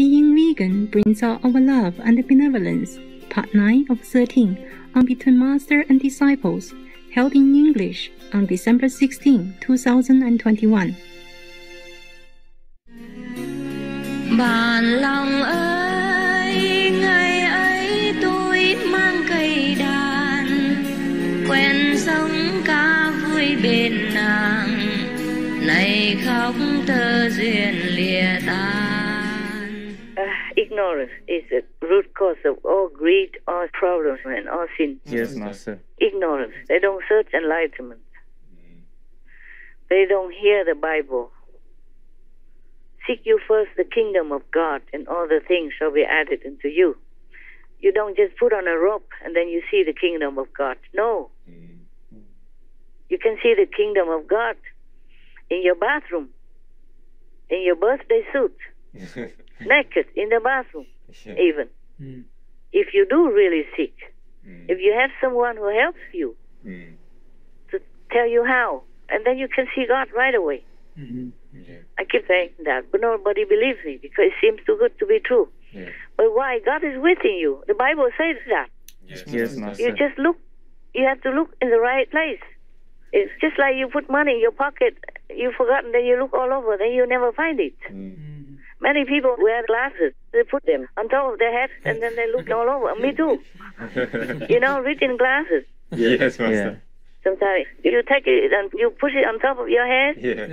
Being Vegan Brings Out Our Love and Benevolence, Part 9 of 13, on Between Master and Disciples, held in English on December 16, 2021. Bàn lòng ơi, ngày ấy tôi mang cây đàn, quen sống ca vui bên nàng, này khóc duyên lìa. Ignorance is the root cause of all greed, all problems, and all sin. Yes, Master. Ignorance. They don't search enlightenment. They don't hear the Bible. Seek you first the kingdom of God, and all the things shall be added unto you. You don't just put on a robe and then you see the kingdom of God. No. You can see the kingdom of God in your bathroom, in your birthday suit, naked in the bathroom, even. Hmm. If you do really seek, hmm. if you have someone who helps you hmm. to tell you how, and then you can see God right away. Mm-hmm. I keep saying that, but nobody believes me because it seems too good to be true. Yeah. But why? God is within you. The Bible says that. Yes, Master. You just look, you have to look in the right place. It's just like you put money in your pocket, you forgotten, then you look all over, then you never find it. Many people wear glasses. They put them on top of their head and then they look all over. Me too. You know, reading glasses. yes, Yeah. Master. Sometimes you take it and you push it on top of your head Yeah.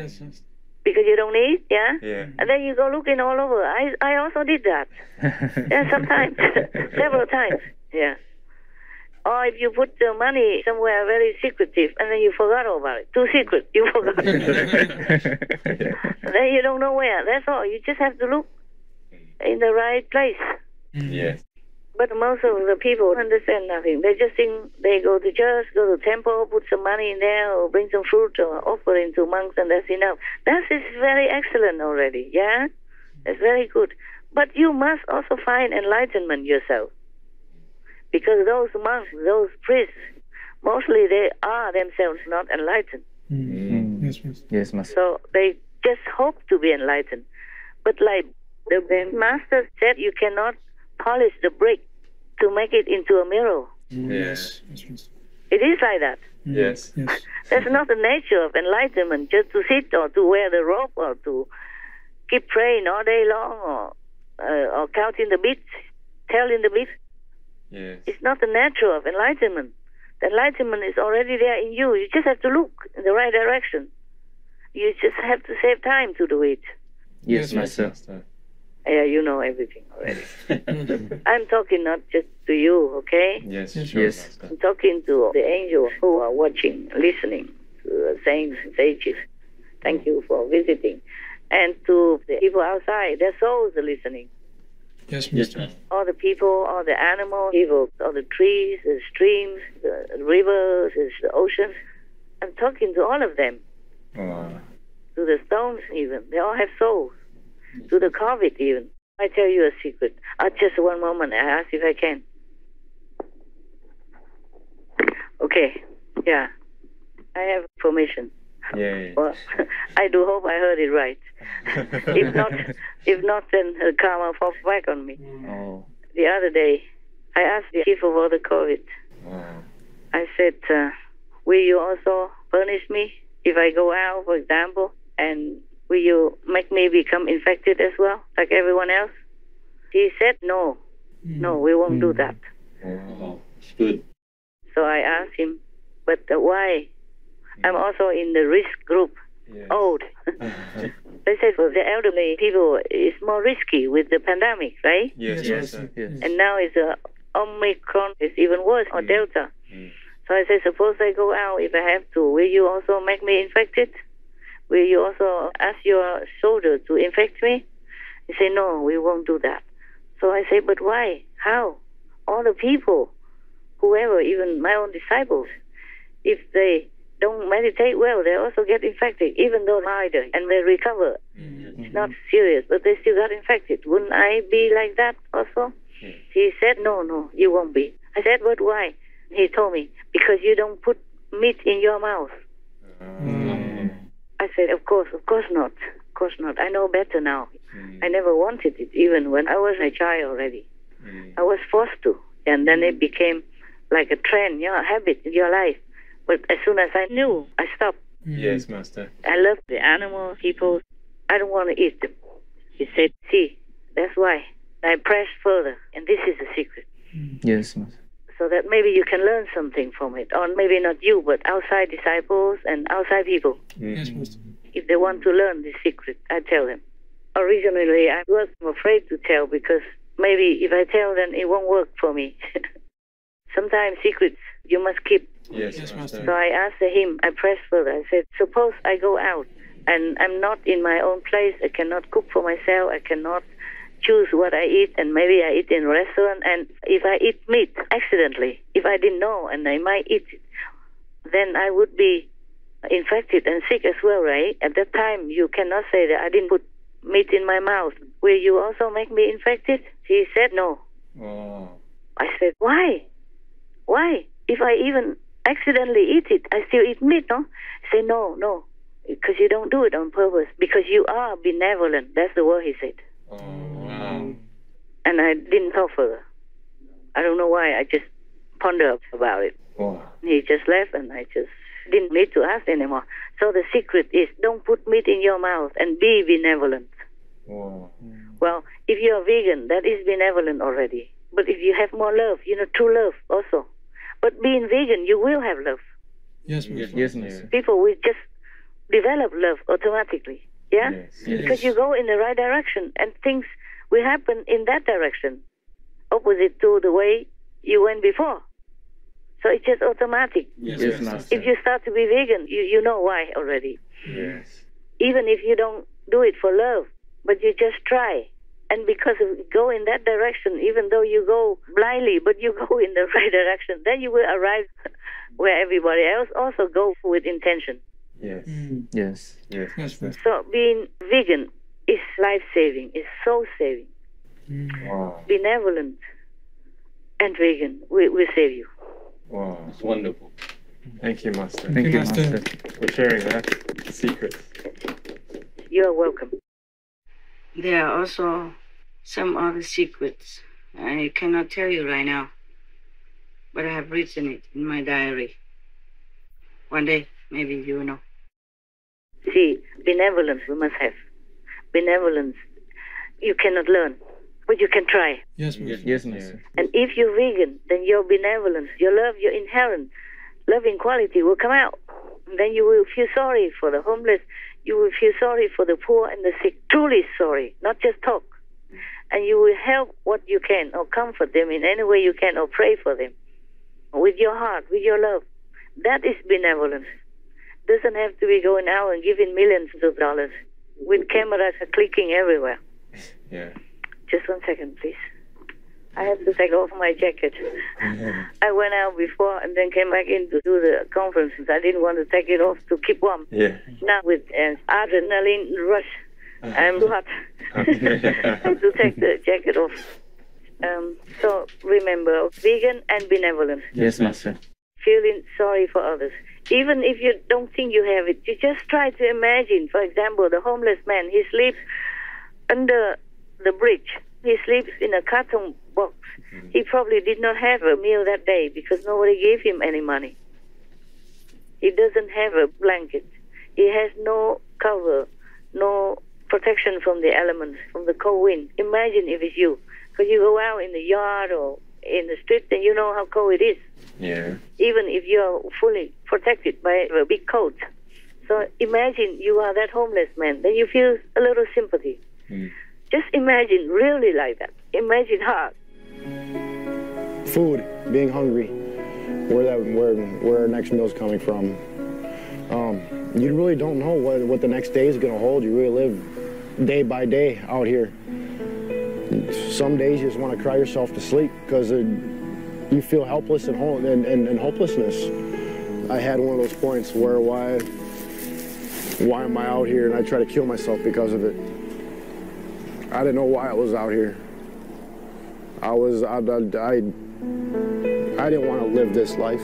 because you don't need, yeah? Yeah. And then you go looking all over. I I also did that. Yeah, sometimes, several times. Yeah. Or if you put the money somewhere very secretive and then you forgot about it, too secret, you forgot. And then you don't know where. That's all. You just have to look in the right place. Mm. yes. But most of the people understand nothing. They just think they go to church, go to temple, put some money in there, or bring some fruit or offering to monks, and that's enough. That is very excellent already. Yeah, that's very good. But you must also find enlightenment yourself, because those monks, those priests, mostly they are themselves not enlightened. Mm-hmm. Yes, yes. Yes, Master. So they just hope to be enlightened. But like the, the master said, you cannot polish the brick to make it into a mirror. Mm-hmm. Yes. Yes, yes. It is like that. Mm-hmm. Yes. Yes. That's not the nature of enlightenment, just to sit or to wear the robe or to keep praying all day long or, uh, or counting the beats, telling the beats. Yes. It's not the nature of enlightenment. The enlightenment is already there in you. You just have to look in the right direction. You just have to save time to do it. Yes, Yes, Master. Yeah, you know everything already. I'm talking not just to you, okay? Yes, Yes, sure, yes. I'm talking to the angels who are watching, listening to the saints and sages. Thank you for visiting. And to the people outside, their souls are listening. Yes, Yes, Master. Master. All the people, all the animals, people, all the trees, the streams, the rivers, the oceans. I'm talking to all of them, Wow. to the stones even. They all have souls. To the COVID even. I tell you a secret. Uh, just one moment. I ask if I can. Okay. Yeah. I have permission. Yeah. Well, I do hope I heard it right. if not, if not, then the karma falls back on me. Oh. The other day, I asked the chief of all the COVID. Wow. I said, uh, "Will you also punish me if I go out, for example, and will you make me become infected as well, like everyone else?" He said, "No, no, we won't do that." Wow. It's good. So I asked him, "But uh, why? I'm also in the risk group, Yes. old." They said for the elderly people, it's more risky with the pandemic, right? Yes, Yes, yes, Master. yes. And now it's uh, Omicron is even worse, or Delta. Mm. So I said, suppose I go out if I have to, will you also make me infected? Will you also ask your soldier to infect me? He said, no, we won't do that. So I said, but why? How? All the people, whoever, even my own disciples, if they don't meditate well, they also get infected, even though milder, and they recover. It's not serious, but they still got infected. Wouldn't I be like that also? He said, no, no, you won't be. I said, but why? He told me, because you don't put meat in your mouth. I said, of course, of course not. Of course not. I know better now. Mm. I never wanted it, even when I was a child already. Mm. I was forced to, and then it became like a trend, you know, a habit in your life. But as soon as I knew, I stopped. Mm-hmm. Yes, Master. I love the animal, people. I don't want to eat them. He said, see, that's why. I pressed further, and this is the secret. Mm-hmm. Yes, Master. So that maybe you can learn something from it. Or maybe not you, but outside disciples and outside people. Mm-hmm. Yes, Master. If they want to learn this secret, I tell them. Originally, I was afraid to tell because maybe if I tell them, it won't work for me. Sometimes secrets you must keep Yes, Yes, Master. So I asked him, I pressed further. I said, suppose I go out and I'm not in my own place. I cannot cook for myself. I cannot choose what I eat. And maybe I eat in a restaurant. And if I eat meat accidentally, if I didn't know and I might eat it, then I would be infected and sick as well, right? At that time, you cannot say that I didn't put meat in my mouth. Will you also make me infected? He said no. Oh. I said, why? Why? If I even accidentally eat it, I still eat meat, no? Say, no, no, because you don't do it on purpose, because you are benevolent. That's the word he said. Oh, wow. And I didn't talk further. I don't know why. I just pondered about it. Wow. He just left, and I just didn't need to ask anymore. So the secret is don't put meat in your mouth and be benevolent. Wow. Well, if you're vegan, that is benevolent already. But if you have more love, you know, true love also. But being vegan, you will have love. Yes, Master. Yes, Master. People will just develop love automatically. Yeah? Yes. Yes. Because you go in the right direction and things will happen in that direction, opposite to the way you went before. So it's just automatic. Yes, Yes, Master. Master. If you start to be vegan, you, you know why already. Yes. Even if you don't do it for love, but you just try. And because of go in that direction, even though you go blindly, but you go in the right direction, then you will arrive where everybody else also go with intention. Yes. Mm. Yes. Yes, Yes, Master. Master. So being vegan is life saving, is soul saving. Mm. Wow. Benevolent and vegan will, will save you. Wow. It's wonderful. Thank you, Master, Thank you, Master. Master. for sharing that secret. You are welcome. There are also some other secrets I cannot tell you right now, but I have written it in my diary. One day, maybe you will know. See, benevolence we must have. Benevolence you cannot learn, but you can try. Yes, Master. Yes, Master. And if you're vegan, then your benevolence, your love, your inherent loving quality will come out. Then you will feel sorry for the homeless. You will feel sorry for the poor and the sick. Truly sorry, not just talk. And you will help what you can, or comfort them in any way you can, or pray for them with your heart, with your love. That is benevolence. Doesn't have to be going out and giving millions of dollars with cameras clicking everywhere. Yeah. Just one second, please. I have to take off my jacket. I went out before and then came back in to do the conferences. I didn't want to take it off to keep warm. Yeah. Now with an adrenaline rush, I'm too hot. I have to take the jacket off. Um, so remember, vegan and benevolent, Yes, Master. feeling sorry for others. Even if you don't think you have it, you just try to imagine. For example, the homeless man, he sleeps under the bridge. He sleeps in a carton box. He probably did not have a meal that day because nobody gave him any money. He doesn't have a blanket. He has no cover, no protection from the elements, from the cold wind. Imagine if it's you. Because you go out in the yard or in the street and you know how cold it is Yeah. even if you're fully protected by a big coat. So imagine you are that homeless man, then you feel a little sympathy. Mm. Just imagine really like that. Imagine hard. food, being hungry, where that where where our next meal's coming from. Um, you really don't know what what the next day is gonna hold. You really live day by day out here. Some days you just want to cry yourself to sleep because you feel helpless and, home, and, and, and hopelessness. I had one of those points where why why am I out here and I try to kill myself because of it. I didn't know why I was out here. I was I, I, I I didn't want to live this life.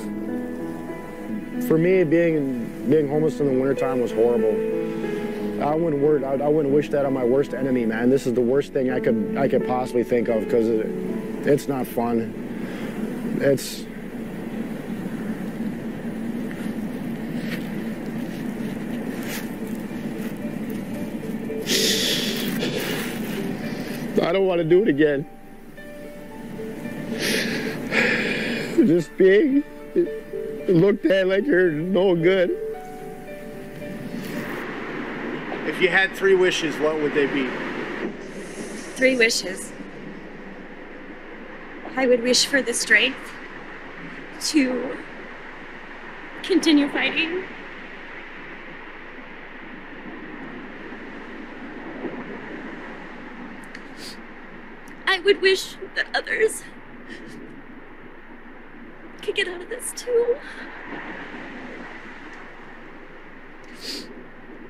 For me, being being homeless in the wintertime was horrible. I wouldn't. I, I wouldn't wish that on my worst enemy, man. This is the worst thing I could I could possibly think of because it, it's not fun. It's I don't want to do it again. Just being looked at like you're no good. If you had three wishes, what would they be? Three wishes. I would wish for the strength to continue fighting. Would wish that others could get out of this too.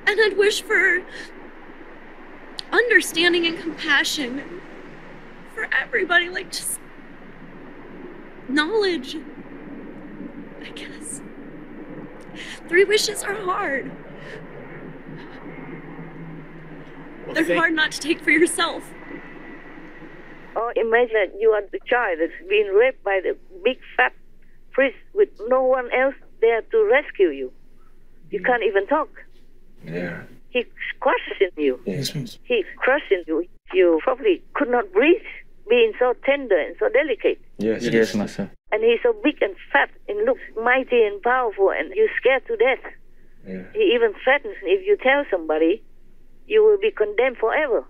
And I'd wish for understanding and compassion for everybody, like just knowledge. I guess. Three wishes are hard. Well, They're hard not to take for yourself. Or imagine that you are the child that's being raped by the big fat priest with no one else there to rescue you. You mm. can't even talk. Yeah. He crushes in you. Yes, miss. He crushes you. You probably could not breathe, being so tender and so delicate. Yes. Yes, Master. And he's so big and fat and looks mighty and powerful, and you're scared to death. Yeah. He even threatens if you tell somebody, you will be condemned forever.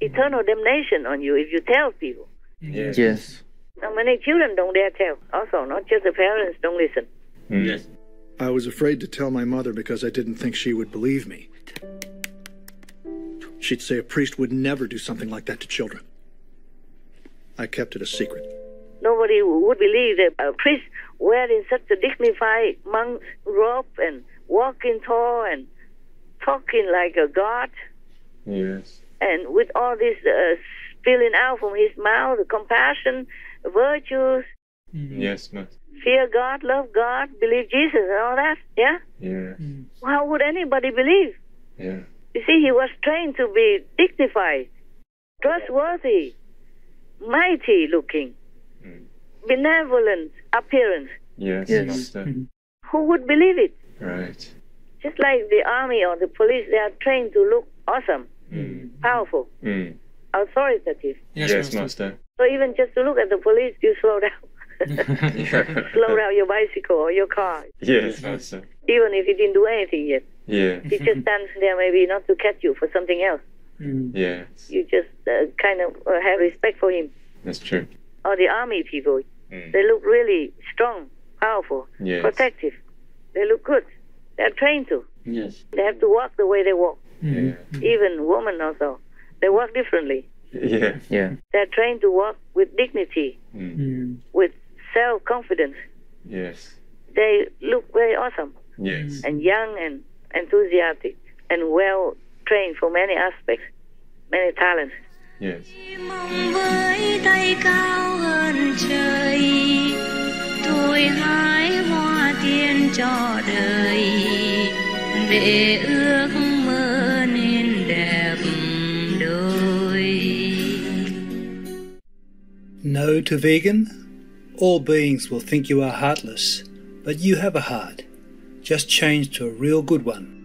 Eternal damnation on you if you tell people. Yes. Yes. Now, many children don't dare tell. Also, not just the parents don't listen. Hmm. Yes. I was afraid to tell my mother because I didn't think she would believe me. She'd say a priest would never do something like that to children. I kept it a secret. Nobody would believe that a priest wearing such a dignified monk robe and walking tall and talking like a god Yes. and with all this uh, spilling out from his mouth, the compassion, virtues, Yes, Master. fear God, love God, believe Jesus, and all that. Yeah? Yeah. How would anybody believe? Yeah. You see, he was trained to be dignified, trustworthy, mighty looking, Mm. benevolent appearance. Yes, Yes. Master. Who would believe it? Right. Just like the army or the police, they are trained to look awesome, Mm. powerful, Mm. authoritative. Yes, Yes, master. Master. So even just to look at the police, you slow down. Slow down your bicycle or your car, Yes, Master. even if he didn't do anything yet. Yeah. He just stands there maybe not to catch you for something else. Mm. Yes. You just uh, kind of uh, have respect for him. That's true. Or the army people, Mm. they look really strong, powerful, Yes. protective. They look good. They're trained to. Yes. They have to walk the way they walk. Yeah. Even women also, they walk differently. Yeah. Yeah. They're trained to walk with dignity, Mm. Mm. with self-confidence. Yes. They look very awesome Yes. and young and enthusiastic and well trained for many aspects, many talents. Yes. mong To vegan? All beings will think you are heartless, but you have a heart. Just change to a real good one.